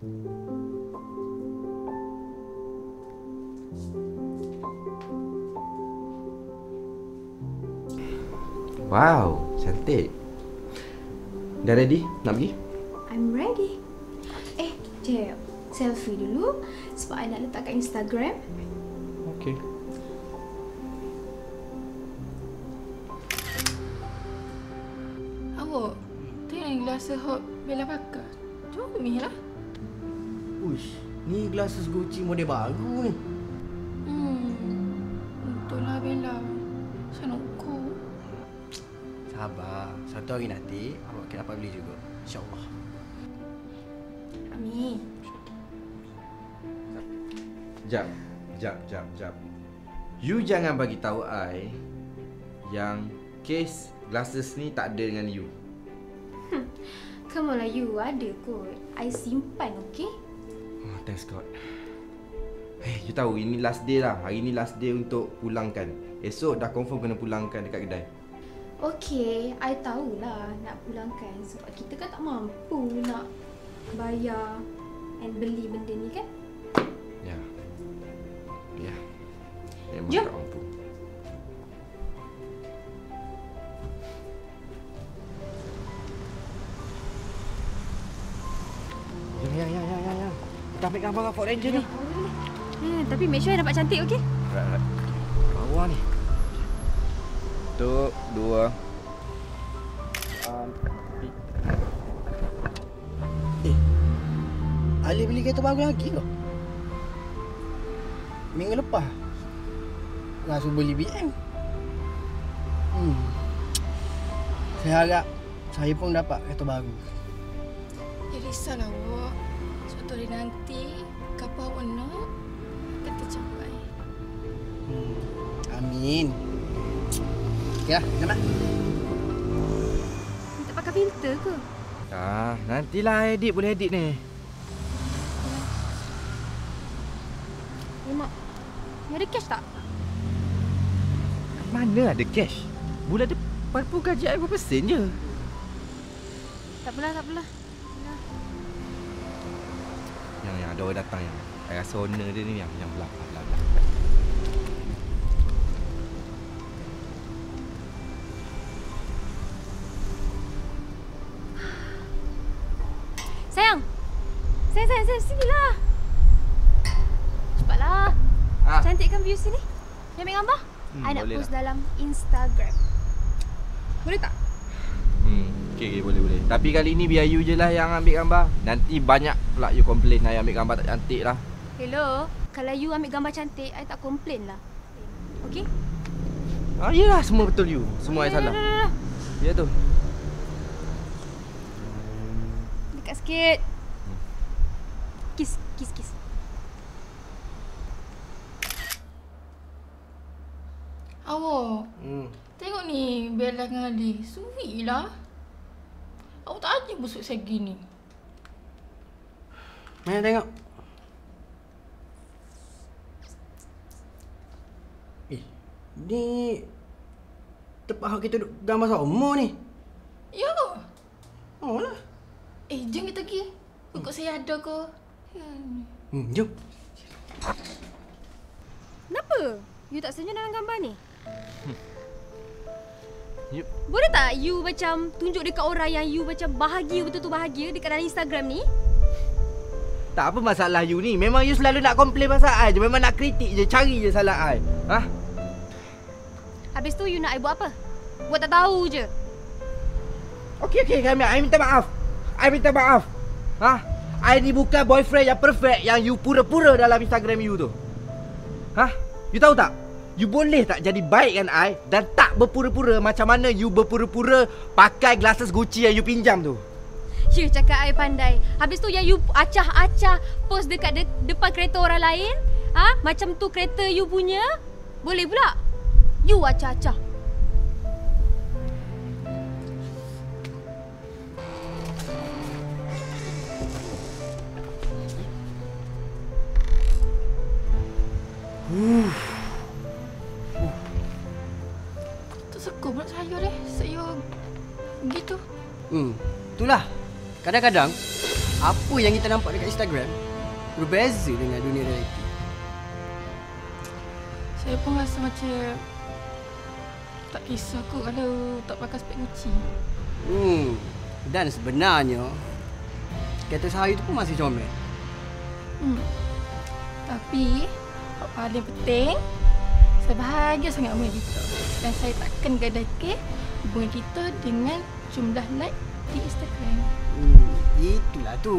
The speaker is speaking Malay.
Wow, cantik. Dah ready? Nak pergi? I'm ready. Eh, Jeb. Selfie dulu sebab I nak letak kat Instagram. Okay. Awak, tengok ni gelas hot Bella pakai. Comel lah. Uish, ni glasses Gucci model baru ni. Hmm. Untunglah Bella. Sanoku. Sabar, satu hari nanti awak akan dapat beli juga. InsyaAllah. Amin. Jap, jap, jap, jap. You jangan bagi tahu I yang case glasses ni tak ada dengan you. Come on lah you, ada kot. I simpan, okay? Oh, thanks God. Hey, you tahu ini last day lah. Hari ni last day untuk pulangkan. Esok dah confirm kena pulangkan dekat kedai. Okay, I tahulah nak pulangkan sebab kita kan tak mampu nak bayar and beli benda ni kan? Ya. Ya. Memang Jom. tak mampu. Ya, ya, ya, ya, ya. ya. Kita ambil gambar dengan Ford Ranger ni. Hmm, tapi make sure nampak cantik, okay? Right, right. Bawah ni. Satu, dua. Um, Eh, Ali beli kereta baru lagi ke? Minggu lepas. Rasa beli BM. Hmm. Saya harap saya pun dapat kereta baru. Ya risaulah awak. Hari nanti, kapal nak, akan tercapai. Hmm. Amin. Lah. Ni tak pakai filter ke? ah, nantilah edit boleh edit ni. Eh, Mak. Ni ada cash tak? Mana ada cash? Bulan depan pun gaji I berapa sen je. Tak apalah, tak apalah. Yang yang ada orang datang yang I rasa owner dia ni yang yang belakang belakang. Sayang! Sayang, sayang, sayang. Sinilah. Cepatlah. Ah, Cantik kan view sini? Nak ambil gambar? Hmm, I nak post lah. dalam Instagram. Boleh tak? Hmm, okay, okay, boleh boleh. Tapi kali ni biar you je lah yang ambil gambar. Nanti banyak pula you complain I ambil gambar tak cantik lah. Hello? Kalau you ambil gambar cantik, I tak komplain lah. Okay? Ah, yelah semua betul you. Semua I Dah, salah. dah, dah, dah. Ya tu. Dekat sikit. Kiss, kiss, kiss. Awak, Hmm. tengok ni Bella dengan Ali. Sweet lah. Awak tak aja busuk saya gini. Mana tengok? Eh, ni tempat hak kita duk gambar sama ni. Ya. Oh lah. Eh, jom kita pergi. Ikut saya ada ke? Hmm. Hmm, jom. Kenapa? You tak senyum dalam gambar ni? You, Boleh tak you macam tunjuk dekat orang yang you macam bahagia betul-betul bahagia dekat dalam Instagram ni? tak apa masalah you ni. Memang you selalu nak complain pasal I je. Memang nak kritik je. Cari je salah I. Ha? Habis tu you nak I buat apa? Buat tak tahu je. Okey, okey. Kami, I minta maaf. I minta maaf. Ha? I ni bukan boyfriend yang perfect yang you pura-pura dalam Instagram you tu. Ha? You tahu tak? You boleh tak jadi baik dengan I dan tak berpura-pura macam mana you berpura-pura pakai glasses Gucci yang you pinjam tu. You cakap I pandai. Habis tu yang you acah-acah post dekat de- depan kereta orang lain. Ha? Macam tu kereta you punya. Boleh pula. You acah-acah. Tersekut pula saya deh. Saya gitu. Hmm, itulah. Kadang-kadang apa yang kita nampak dekat Instagram berbeza dengan dunia realiti. Saya pun rasa macam tak kisah kot kalau tak pakai spek Gucci. Hmm. Dan sebenarnya kereta saya tu pun masih comel. Hmm. Tapi yang paling penting saya bahagia sangat bunga kita dan saya takkan gadaikan bunga kita dengan jumlah like di Instagram. Hmm, itulah tu.